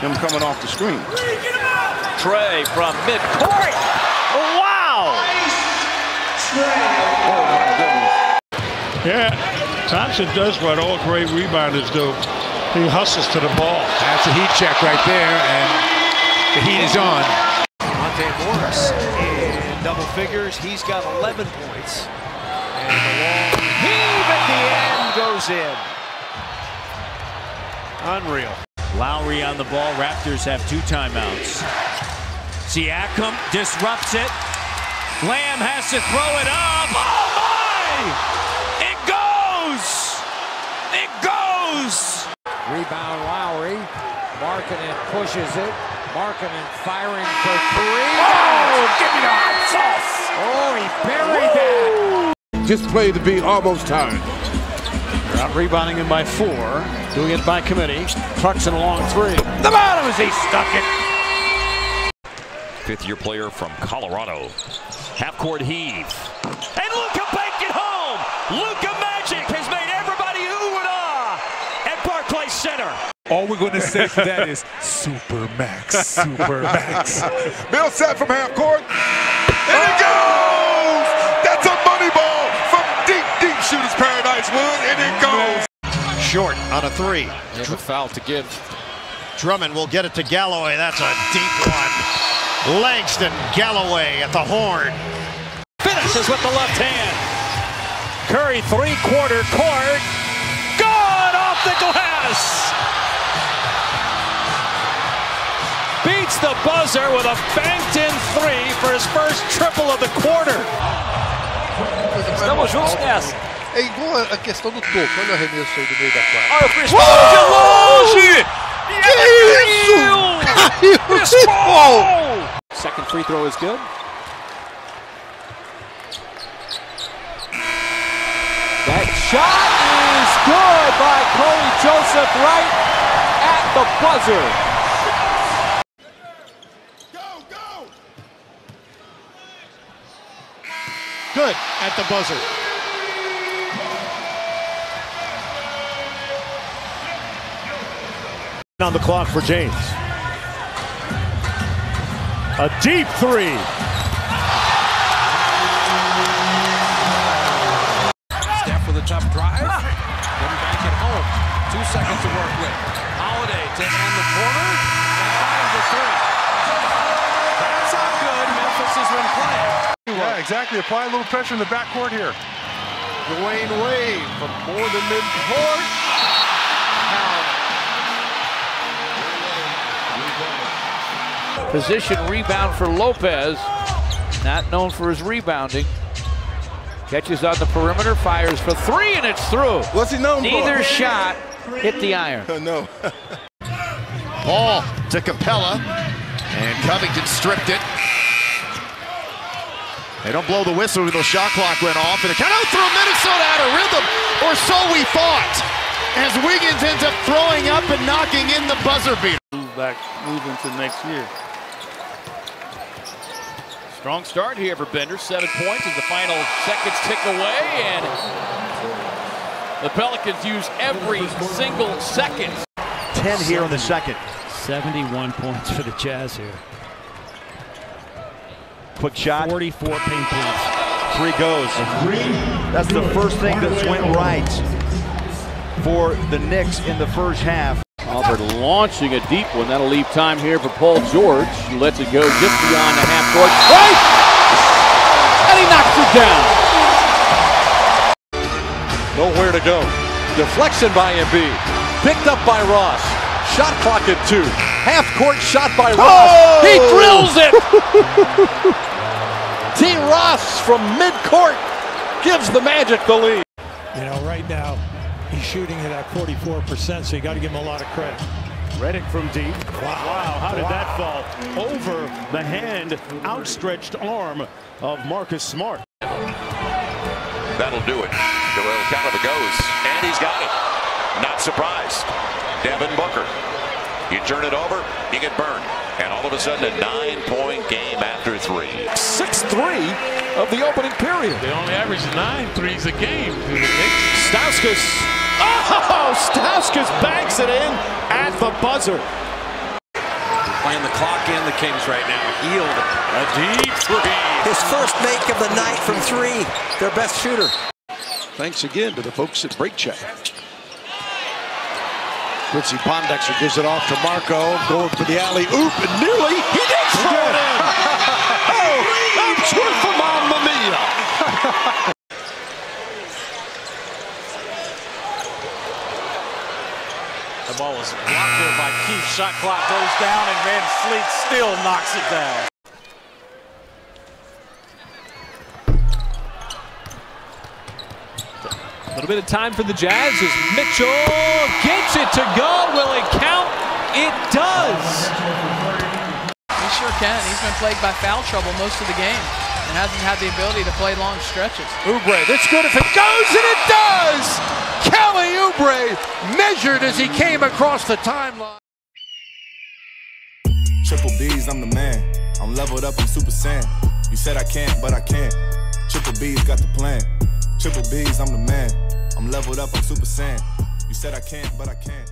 the screen. Trey from midcourt. Wow! Yeah, Thompson does what all great rebounders do. He hustles to the ball. That's a heat check right there, and the heat is on. Monte Morris in double figures. He's got 11 points. And the long heave at the end goes in. Unreal. Lowry on the ball. Raptors have two timeouts. Siakam disrupts it. Lamb has to throw it up. Oh my! It goes! It goes! Rebound Lowry. Markkanen pushes it. Markkanen firing for three. Oh, give me the hot sauce! Oh, he buried that. Just play to be almost time. They're out rebounding him by four. Doing it by committee. Clarkson along three. The bottom as he stuck it. Fifth year player from Colorado. Half court heave. And Luka banked it home! Luka Magic has made everybody ooh and ah at Barclays Center. All we're going to say to that is Super Max, Super Max. Bill set from half court. And it goes! That's a money ball from deep, deep shooter's paradise, Wood, and it goes. Short on a three. They have a foul to give. Drummond will get it to Galloway. That's a deep one. Langston Galloway at the horn. Finishes with the left hand. Curry three-quarter court. Gone off the glass. Beats the buzzer with a banked-in three for his first triple of the quarter. Estamos juntos nessa. É igual a questão do topo. Olha o arremesso aí do meio da quadra. Olha o Chris Paul de longe. Que isso? Caiu Chris Paul! Second free throw is good. That shot is good by Corey Joseph right at the buzzer. Good at the buzzer. On the clock for James. A deep three. Steph with a tough drive. Didn't bank it home. Two seconds to work with. Holiday to end the quarter. And finds the three. That's how good Memphis has been playing. Yeah, exactly. Apply a little pressure in the backcourt here. Dwyane Wade from more than mid-court. Position rebound for Lopez. Not known for his rebounding. Catches on the perimeter, fires for three, and it's through. What's he known Neither for? shot hit the iron. no. Ball to Capela. And Covington stripped it. They don't blow the whistle when the shot clock went off. And it kind of threw Minnesota out of rhythm, or so we thought. As Wiggins ends up throwing up and knocking in the buzzer beater. Back moving to next year. Strong start here for Bender. Seven points as the final seconds tick away, and the Pelicans use every single second. 10 here in the second. 71 points for the Jazz here. Quick shot. 44 paint points. Three goes. That's the first thing that's went right for the Knicks in the first half. Albert launching a deep one. That'll leave time here for Paul George. He lets it go just beyond the half court. Right! And he knocks it down. Nowhere to go. Deflection by Embiid. Picked up by Ross. Shot clock at two. Half court shot by Ross. Oh! He oh! drills it. T. Ross from midcourt gives the Magic the lead. You know, right now, he's shooting it at 44%, so you got to give him a lot of credit. Redick from deep. Wow, how did that fall? Over the hand, outstretched arm of Marcus Smart. That'll do it. Joel Calaba goes, and he's got it. Not surprised. Devin Booker. You turn it over, you get burned. And all of a sudden, a nine-point game after three. 6-3 of the opening period. They only average nine threes a game. Stauskas. Stauskas banks it in at the buzzer. Playing the clock in the Kings right now. Healed. A deep three. His first make of the night from three. Their best shooter. Thanks again to the folks at Break Check. Quincy Pondexter gives it off to Marco, going for the alley oop, and nearly he did throw it in. oh, that's good for Mamma Mia. The ball was blocked there by Keith. Shot clock goes down, and Van Fleet still knocks it down. A little bit of time for the Jazz as Mitchell gets it to go. Will it count? It does. He sure can. He's been plagued by foul trouble most of the game and hasn't had the ability to play long stretches. Oubre, that's good if it goes, and it does! Kelly Oubre measured as he came across the timeline. Triple B's, I'm the man. I'm leveled up, I'm super saiyan. You said I can't, but I can't. Triple B's got the plan. Triple B's, I'm the man. I'm leveled up, I'm super saiyan. You said I can't, but I can.